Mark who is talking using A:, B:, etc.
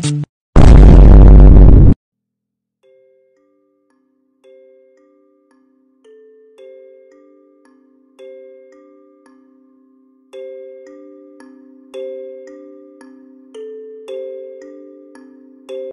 A: Mm-hmm.